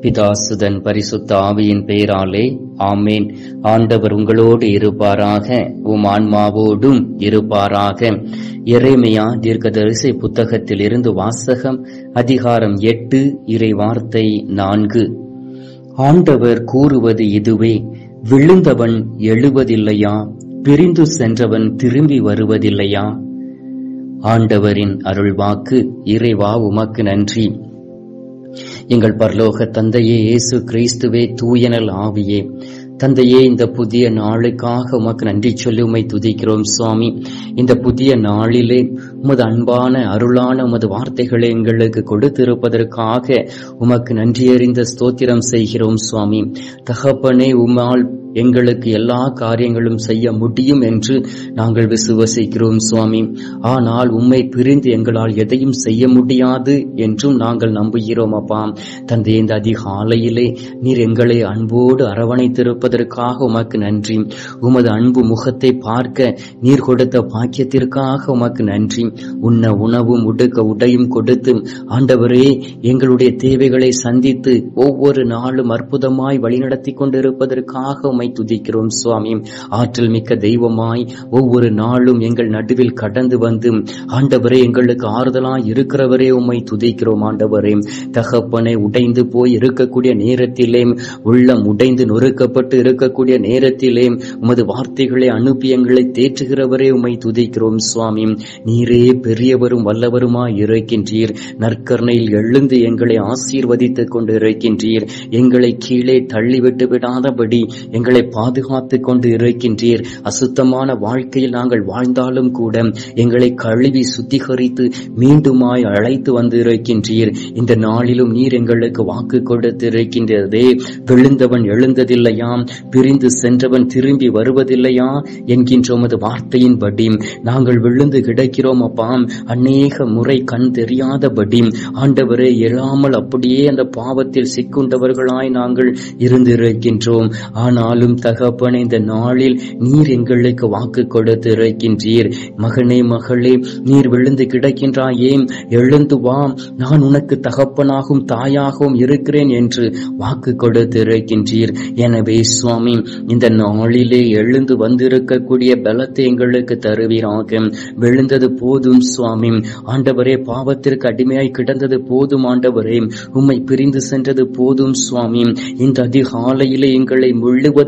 பிதாசுதன் பரிசுத்த ஆவியின் பெயராலே ஆமேன். ஆண்டவர் உங்களோடு இருப்பாராக உம் ஆன்மாவோடும் இருப்பாராக. இறைமையா தீர்க்கதரிசி புத்தகத்தில் இருந்து வாசகம் அதிகாரம் எட்டு இறை வார்த்தை நான்கு. ஆண்டவர் கூறுவது இதுவே விழுந்தவன் எழுவதில்லையா? பிரிந்து சென்றவன் திரும்பி வருவதில்லையா? ஆண்டவரின் அருள்வாக்கு இறைவா உமக்கு நன்றி. எங்கள் பரலோக தந்தையே இயேசு கிறிஸ்துவே தூயனல் ஆவியே. தந்தையே இந்த புதிய நாளுக்காக உமக்கு நன்றி சொல்லி உமை துதிக்கிறோம் சுவாமி. இந்த புதிய நாளிலே உமது அன்பான அருளான உமது வார்த்தைகளை எங்களுக்கு கொடுத்திருப்பதற்காக உமக்கு நன்றியறிந்த ஸ்தோத்திரம் செய்கிறோம் சுவாமி. தகப்பனே உமால் எங்களுக்கு எல்லா காரியங்களும் செய்ய முடியும் என்று நாங்கள் விசுவசிக்கிறோம் சுவாமி. ஆனால் உம்மை பிரிந்து எங்களால் எதையும் செய்ய முடியாது என்றும் நாங்கள் நம்புகிறோம் அப்பா. தந்தை இந்த அதிகாலையிலே நீர் எங்களை அன்போடு அரவணைத்திருப்பதற்காக உமக்கு நன்றி. உமது அன்பு முகத்தை பார்க்க நீர் கொடுத்த பாக்கியத்திற்காக உமக்கு நன்றி. உண்ண உணவும் உடுக்க உடையும் கொடுத்து ஆண்டவரே எங்களுடைய தேவைகளை சந்தித்து ஒவ்வொரு நாளும் அற்புதமாய் வழிநடத்தி கொண்டிருப்பதற்காக உம்மை துதிக்கிறோம் சுவாமி. ஆற்றல் மிக்க தெய்வமாய் ஒவ்வொரு நாளும் எங்கள் நடுவில் கடந்து வந்து ஆண்டவரே எங்களுக்கு ஆறுதலாய் இருக்கிறவரே உம்மை துதிக்கிறோம் ஆண்டவரே. தகப்பனை உடைந்து போய் இருக்கக்கூடிய நேரத்திலே உள்ளம் உடைந்து நொறுக்கப்பட்டு இருக்கக்கூடிய நேரத்திலே உமது வார்த்தைகளை அனுப்பி எங்களை தேற்றுகிறவரே உம்மை துதிக்கிறோம் சுவாமி. நீரே பெரியவரும் வல்லவருமாய் இருக்கின்றீர். நற்கர்ணையில் எழுந்து எங்களை ஆசீர்வதித்துக் கொண்டு இருக்கின்றீர் எங்களை கீழே தள்ளிவிட்டு விடாதபடி எங்கள் பாதுகாத்துக் கொண்டு இருக்கின்றீர். அசுத்தமான வாழ்க்கையில் நாங்கள் வாழ்ந்தாலும் கூட எங்களை கழுவி சுத்திகரித்து மீண்டுமாய் அழைத்து வந்து இருக்கின்றீர் இந்த நாளிலும் நீர் எங்களுக்கு வாக்கு கொடுத்திருக்கின்றதே. விழுந்தவன் எழுந்ததில்லையாம். பிரிந்து சென்றவன் திரும்பி வருவதில்லையா? என்கின்ற உமது வார்த்தையின்படி நாங்கள் விழுந்து கிடக்கிறோம் அப்பாம். அநேக முறை கண் தெரியாதபடி ஆண்டவரே எழாமல் அப்படியே அந்த பாவத்தில் சிக்குண்டவர்களாய் நாங்கள் இருந்திருக்கின்றோம். ஆனாலும் தகப்பனே இந்த நாளில் நீர் எங்களுக்கு வாக்கு கொடுத்து இறைக்கின்றீர் மகனே மகளே நீர் விழுந்து கிடக்கின்றாயே எழுந்து வா. நான் உனக்கு தகப்பனாகவும் தாயாகவும் இருக்கிறேன் என்று வாக்கு கொடுத்து இறைக்கின்றீர் எனவே சுவாமி இந்த நாளிலே எழுந்து வந்திருக்கக்கூடிய பலத்தை எங்களுக்கு தருவீராக. விழுந்தது போதும் சுவாமி. ஆண்டவரே பாவத்திற்கு அடிமையாய் கிடந்தது போதும் ஆண்டவரே. உம்மை பிரிந்து சென்றது போதும் சுவாமி. இந்த அதிகாலையிலே எங்களை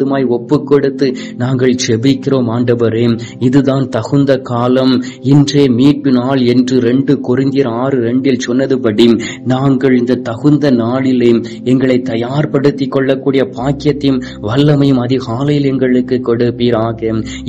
முழுவதுமாய் ஒப்பு கொடுத்து நாங்கள் செபிக்கிறோம் ஆண்டவரே. இதுதான் தகுந்த காலம். இன்றே மீட்பு நாள் என்று ரெண்டு குறிந்தியர் ஆறு ரெண்டில் சொன்னதுபடி நாங்கள் இந்த தகுந்த நாளிலே எங்களை தயார்படுத்திக் கொள்ளக்கூடிய பாக்கியத்தையும் வல்லமையும் அதிகாலையில் எங்களுக்கு கொடுப்பீராக.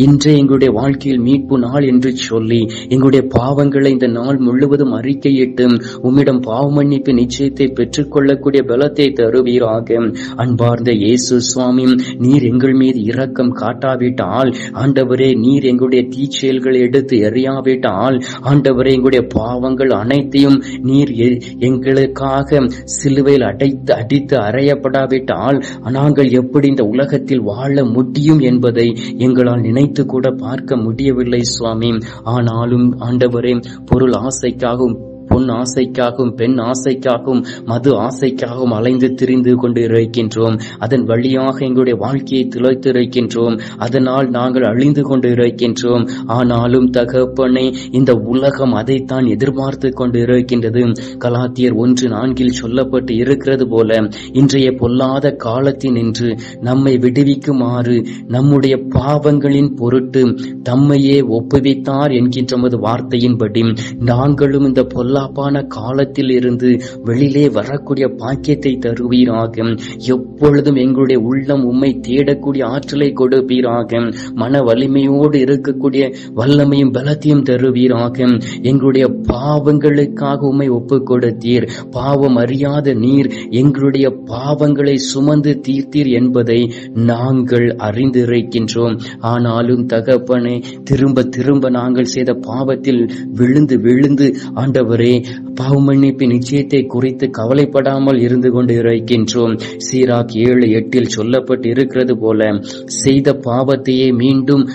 இன்றே எங்களுடைய வாழ்க்கையில் மீட்பு நாள் என்று சொல்லி எங்களுடைய பாவங்களை இந்த நாள் முழுவதும் அறிக்கையிட்டு உம்மிடம் பாவ மன்னிப்பு நிச்சயத்தை பெற்றுக்கொள்ளக்கூடிய பலத்தை தருவீராக. அன்பார்ந்த இயேசு சுவாமி நீர் எங்கள் மீது இரக்கம் காட்டாவிட்டால் ஆண்டவரே நீர் எங்களுடைய தீச்செயல்களை எடுத்து எறியாவிட்டால் ஆண்டவரே எங்களுடைய பாவங்கள் அனைத்தையும் நீர் எங்களுக்காக சிலுவையில் அடைத்து அடித்து அறையப்படாவிட்டால் நாங்கள் எப்படி இந்த உலகத்தில் வாழ முடியும் என்பதை எங்களால் நினைத்து கூட பார்க்க முடியவில்லை சுவாமி. ஆனாலும் ஆண்டவரே பொருள் ஆசைக்காகவும் பொன் ஆசைக்காகவும் பெண் ஆசைக்காகவும் மது ஆசைக்காகவும் அலைந்து திரிந்து கொண்டு இருக்கின்றோம் அதன் வழியாக எங்களுடைய வாழ்க்கையை துளைத்து இருக்கின்றோம் அதனால் நாங்கள் அழிந்து கொண்டு இருக்கின்றோம் ஆனாலும் தகப்பனை இந்த உலகம் அதைத்தான் எதிர்பார்த்து கொண்டு இருக்கின்றது கலாத்தியர் ஒன்று நான்கில் சொல்லப்பட்டு இருக்கிறது போல இன்றைய பொல்லாத காலத்தினின்று நம்மை விடுவிக்குமாறு நம்முடைய பாவங்களின் பொருட்டு தம்மையே ஒப்புவித்தார் என்கின்ற வார்த்தையின்படி நாங்களும் இந்த பொல்லாப்பான காலத்தில் இருந்து வெளியிலே வரக்கூடிய பாக்கியத்தை தருவீராக. எப்பொழுதும் எங்களுடைய உள்ளம் உண்மை தேடக்கூடிய ஆற்றலை கொடுப்பீராக. மன வலிமையோடு இருக்கக்கூடிய வல்லமையும் பலத்தையும் தருவீராக. எங்களுடைய பாவங்களுக்காக உண்மை ஒப்பு கொடுத்தீர் பாவம் அறியாத நீர் எங்களுடைய பாவங்களை சுமந்து தீர்த்தீர் என்பதை நாங்கள் அறிந்திருக்கின்றோம். ஆனாலும் தகப்பனே திரும்ப திரும்ப நாங்கள் செய்த பாவத்தில் விழுந்து விழுந்து ஆண்டவரை ஆண்டவரே மன்னிப்பு நிச்சயத்தை குறித்து கவலைப்படாமல் இருந்து கொண்டு இருக்கின்றோம். சீராக் ஏழு எட்டில் சொல்லப்பட்டு இருக்கிறது போல செய்த பாவத்தையே மீண்டும்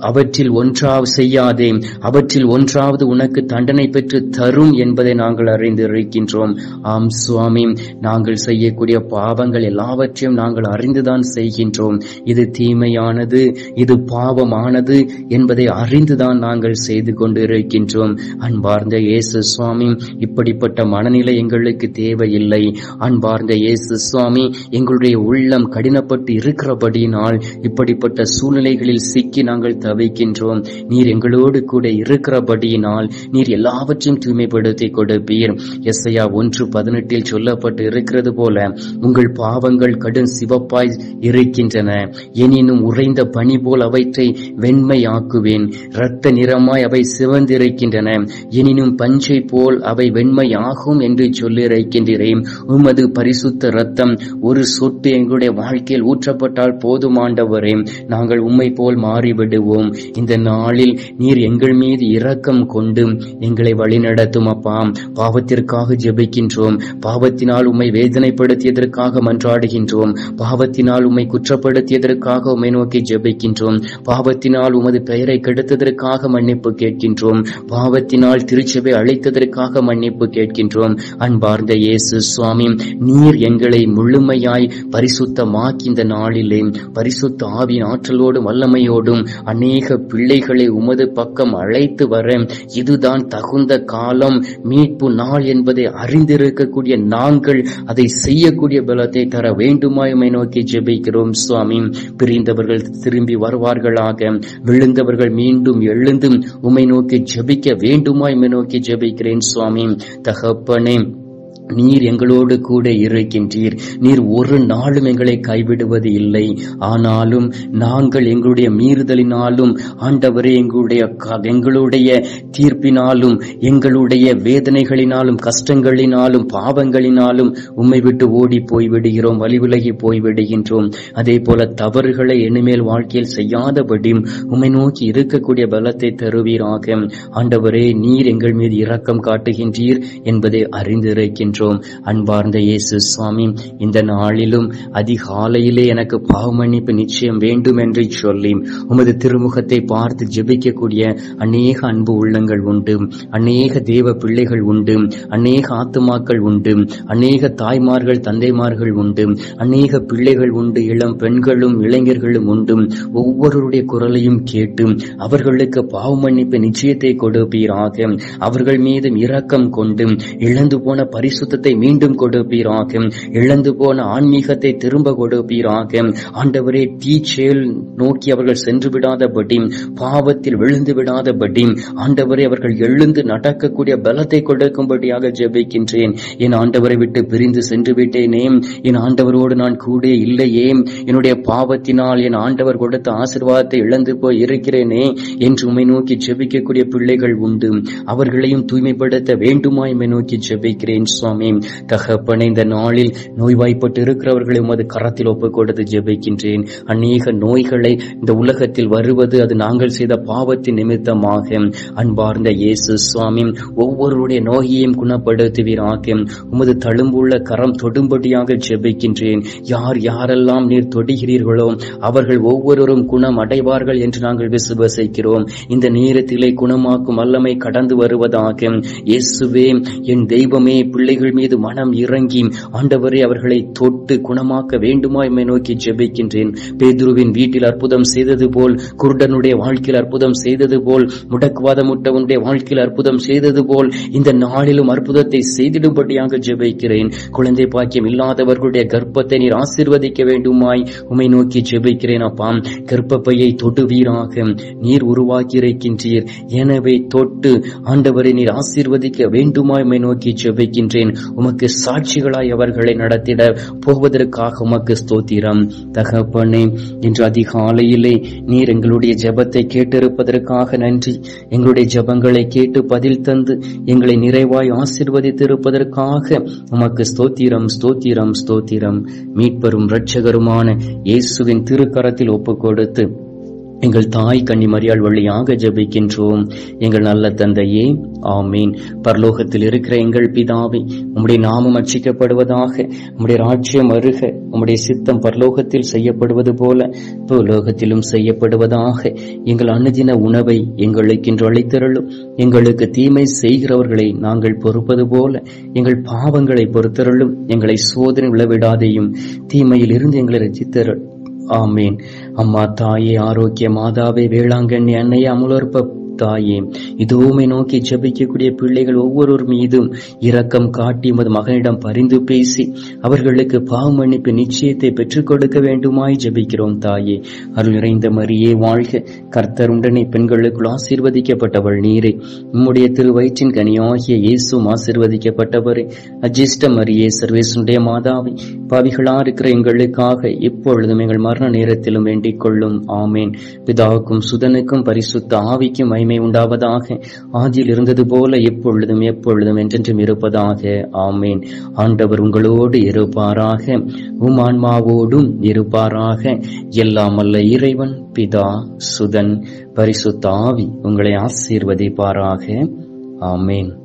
அவற்றில் ஒன்றாவது செய்யாதே. அவற்றில் ஒன்றாவது உனக்கு தண்டனை பெற்று தரும் என்பதை நாங்கள் அறிந்திருக்கின்றோம். ஆம் சுவாமி. நாங்கள் செய்யக்கூடிய பாவங்கள் எல்லாவற்றையும் நாங்கள் அறிந்துதான் செய்கின்றோம். இது தீமையானது இது பாவமானது என்பதை அறிந்துதான் நாங்கள் செய்து கொண்டு இருக்கின்றோம் அன்பார்ந்த இயேசு சுவாமி இப்படிப்பட்ட மனநிலை எங்களுக்கு தேவையில்லை. அன்பார்ந்த இயேசு சுவாமி எங்களுடைய உள்ளம் கடினப்பட்டு இருக்கிறபடியினால் இப்படிப்பட்ட சூழ்நிலைகளில் சிக்கி நாங்கள் தவிக்கின்றோம். நீர் எங்களோடு கூட இருக்கிறபடியினால் நீர் எல்லாவற்றையும் தூய்மைப்படுத்தி கொடுப்பீர். எஸ்ஐயா ஒன்று பதினெட்டில் சொல்லப்பட்டு இருக்கிறது போல உங்கள் பாவங்கள் கடும் சிவப்பாய் இருக்கின்றன. எனினும் உறைந்த பனி போல் அவற்றை வெண்மையாக்குவேன். இரத்த நிறமாய் அவை சிவந்திருக்கின்றன. எனினும் பஞ்சை போல் அவை வெண்மையாகும் என்று சொல்லியிருக்கின்றேன். உமது பரிசுத்த ரத்தம் ஒரு சொட்டு எங்களுடைய வாழ்க்கையில் ஊற்றப்பட்டால் போதுமாண்டவரே நாங்கள் உம்மை போல் மாறிவிடுவோம். இந்த நாளில் நீர் எங்கள் மீது இரக்கம் கொண்டு எங்களை வழிநடத்தும் அப்பா. பாவத்திற்காக ஜெபிக்கின்றோம். பாவத்தினால் உம்மை வேதனைப்படுத்தியதற்காக மன்றாடுகின்றோம். பாவத்தினால் உம்மை குற்றப்படுத்தியதற்காக உம்மை நோக்கி ஜெபிக்கின்றோம். பாவத்தினால் உமது பெயரை கெடுத்ததற்காக மன்னிப்பு கேட்கின்றோம். பாவத்தினால் திருச்சபை அழைத்ததற்காக மன்னிப்பு கேட்கின்றோம். அன்பார்ந்த இயேசு சுவாமி நீர் எங்களை முழுமையாய் பரிசுத்தமாக்கி இந்த நாளிலே பரிசுத்த ஆவியின் ஆற்றலோடும் வல்லமையோடும் அன்னை அநேக பிள்ளைகளை உமது பக்கம் அழைத்து வர இதுதான் தகுந்த காலம். மீட்பு நாள் என்பதை அறிந்திருக்கக்கூடிய நாங்கள் அதை செய்யக்கூடிய பலத்தை தர வேண்டுமாயுமை நோக்கி ஜெபிக்கிறோம் சுவாமி. பிரிந்தவர்கள் திரும்பி வருவார்களாக. விழுந்தவர்கள் மீண்டும் எழுந்தும் உம்மை நோக்கி ஜெபிக்க வேண்டுமாய் நோக்கி ஜெபிக்கிறேன் சுவாமி. தகப்பனே நீர் எங்களோடு கூட இருக்கின்றீர். நீர் ஒரு நாளும் எங்களை கைவிடுவது இல்லை. ஆனாலும் நாங்கள் எங்களுடைய மீறுதலினாலும் ஆண்டவரே எங்களுடைய எங்களுடைய தீர்ப்பினாலும் எங்களுடைய வேதனைகளினாலும் கஷ்டங்களினாலும் பாவங்களினாலும் உம்மை விட்டு ஓடி போய் விடுகிறோம் போய்விடுகின்றோம். போய் விடுகின்றோம் அதே போல தவறுகளை இனிமேல் வாழ்க்கையில் செய்யாதபடி உம்மை நோக்கி இருக்கக்கூடிய பலத்தை தருவீராக. ஆண்டவரே நீர் எங்கள் மீது இரக்கம் காட்டுகின்றீர் என்பதை அறிந்திருக்கின்றோம் அன்பார்ந்த இயேசு சுவாமி இந்த நாளிலும் அதிகாலையிலே எனக்கு பாவமன்னிப்பு நிச்சயம் வேண்டும் என்று சொல்லி உமது திருமுகத்தை பார்த்து ஜெபிக்கக்கூடிய அநேக அன்பு உள்ளங்கள் உண்டு அநேக தேவ பிள்ளைகள் உண்டு அநேக ஆத்துமாக்கள் உண்டு அநேக தாய்மார்கள் தந்தைமார்கள் உண்டு அநேக பிள்ளைகள் உண்டு இளம் பெண்களும் இளைஞர்களும் உண்டு ஒவ்வொருடைய குரலையும் கேட்டு அவர்களுக்கு பாவமன்னிப்பு நிச்சயத்தை கொடுப்பீராக. அவர்கள் மீதும் இரக்கம் கொண்டு இழந்து போன பரிசு பரிசுத்தத்தை மீண்டும் கொடுப்பீராக. இழந்து போன ஆன்மீகத்தை திரும்ப கொடுப்பீராக. ஆண்டவரே தீச்செயல் நோக்கி அவர்கள் சென்று விடாதபடி பாவத்தில் விழுந்து விடாதபடி ஆண்டவரே அவர்கள் எழுந்து நடக்கக்கூடிய பலத்தை கொடுக்கும்படியாக ஜெபிக்கின்றேன். என் ஆண்டவரை விட்டு பிரிந்து சென்று விட்டேனே. என் ஆண்டவரோடு நான் கூட இல்லையே. என்னுடைய பாவத்தினால் என் ஆண்டவர் கொடுத்த ஆசீர்வாதத்தை இழந்து போய் இருக்கிறேனே என்று உம்மை நோக்கி ஜெபிக்கக்கூடிய பிள்ளைகள் உண்டு. அவர்களையும் தூய்மைப்படுத்த வேண்டுமா உம்மை நோக்கி ஜெபிக்கிறேன் சுவாமி. தகப்பனே இந்த நாளில் நோய்வாய்ப்பட்டு இருக்கிறவர்களை உமது கரத்தில் ஒப்புக் கொடுத்து ஜெபிக்கின்றேன். அநேக நோய்களை இந்த உலகத்தில் வருவது அது நாங்கள் செய்த பாவத்தின் நிமித்தமாக. அன்பார்ந்த இயேசு சுவாமி ஒவ்வொருடைய நோயையும் குணப்படுத்துவீராக. உமது தழும்புள்ள கரம் தொடும்படியாக ஜெபிக்கின்றேன். யார் யாரெல்லாம் நீர் தொடுகிறீர்களோ அவர்கள் ஒவ்வொருவரும் குணம் அடைவார்கள் என்று நாங்கள் விசுவசிக்கிறோம். இந்த நேரத்திலே குணமாக்கும் வல்லமை கடந்து வருவதாக. இயேசுவே என் தெய்வமே பிள்ளைகள் மீது மனம் இறங்கி ஆண்டவரே அவர்களை தொட்டு குணமாக்க வேண்டுமா எம்மை நோக்கி ஜெபிக்கின்றேன். பேதுருவின் வீட்டில் அற்புதம் செய்தது போல் குருடனுடைய வாழ்க்கையில் அற்புதம் செய்தது போல் முடக்குவாதமுட்டவனுடைய வாழ்க்கையில் அற்புதம் செய்தது போல் இந்த நாளிலும் அற்புதத்தை செய்திடும்படியாக ஜெபிக்கிறேன். குழந்தை பாக்கியம் இல்லாதவர்களுடைய கர்ப்பத்தை நீர் ஆசிர்வதிக்க வேண்டுமாய் உமை நோக்கி ஜெபிக்கிறேன் அப்பா. கர்ப்பப்பையை தொடுவீராக நீர் உருவாக்கி இருக்கின்றீர் எனவே தொட்டு ஆண்டவரை நீர் ஆசீர்வதிக்க வேண்டுமாய் உமை நோக்கி ஜெபிக்கின்றேன். உமக்கு சாட்சிகளாய் அவர்களை நடத்திட போவதற்காக உமக்கு ஸ்தோத்திரம். தகப்பனே இன்று அதிகாலையிலே நீர் எங்களுடைய ஜெபத்தை கேட்டிருப்பதற்காக நன்றி. எங்களுடைய ஜெபங்களை கேட்டு பதில் தந்து எங்களை நிறைவாய் ஆசிர்வதித்திருப்பதற்காக உமக்கு ஸ்தோத்திரம் ஸ்தோத்திரம் ஸ்தோத்திரம். மீட்பெரும் இரட்சகருமான இயேசுவின் திருக்கரத்தில் ஒப்பு கொடுத்து எங்கள் தாய் கன்னிமரியாள் வழியாக ஜெபிக்கின்றோம். எங்கள் நல்ல தந்தையே ஆமீன். பரலோகத்தில் இருக்கிற எங்கள் பிதாவே உம்முடைய நாமம் அச்சிக்கப்படுவதாக உம்முடைய ராஜ்யம் அருக உம்முடைய சித்தம் பரலோகத்தில் செய்யப்படுவது போல பூலோகத்திலும் செய்யப்படுவதாக. எங்கள் அனுதின உணவை எங்களுக்கு இன்று எங்களுக்கு தீமை செய்கிறவர்களை நாங்கள் பொறுப்பது போல எங்கள் பாவங்களை பொறுத்தருளும். எங்களை சோதனை விழவிடாதையும் தீமையில் இருந்து எங்களை ரசித்தருள். ஆமீன். அம்மா தாயே ஆரோக்கிய மாதாவே வேளாங்கண்ணி அன்னையே அமுலர்ப்ப தாயே இதுவுமே நோக்கி ஜெபிக்கக்கூடிய பிள்ளைகள் ஒவ்வொருவர் மீதும் இரக்கம் காட்டி உமது மகனிடம் பரிந்து பேசி அவர்களுக்கு பாவ மன்னிப்பு நிச்சயத்தை பெற்றுக் கொடுக்க வேண்டுமாய் ஜெபிக்கிறோம் தாயே. அருள் நிறைந்த மரியே வாழ்க. கர்த்தர் உடனே பெண்களுக்குள் ஆசீர்வதிக்கப்பட்டவள் நீரே. உம்முடைய திரு வயிற்றின் கனியாகிய இயேசும் ஆசீர்வதிக்கப்பட்டவரே. அஜிஷ்ட மரியே சர்வேசனுடைய மாதாவை பாவிகளா இருக்கிற எங்களுக்காக இப்பொழுதும் எங்கள் மரண நேரத்திலும் வேண்டிக் கொள்ளும். ஆமேன். பிதாவுக்கும் சுதனுக்கும் பரிசுத்த ஆவிக்கும் மகிமை உண்டாவதாக ஆதியில் இருந்தது போல எப்பொழுதும் எப்பொழுதும் என்றென்றும் இருப்பதாக. ஆமேன். ஆண்டவர் உங்களோடு இருப்பாராக உம் ஆன்மாவோடும் இருப்பாராக. எல்லாம் அல்ல இறைவன் பிதா சுதன் பரிசுத்தாவி உங்களை ஆசீர்வதிப்பாராக. ஆமேன்.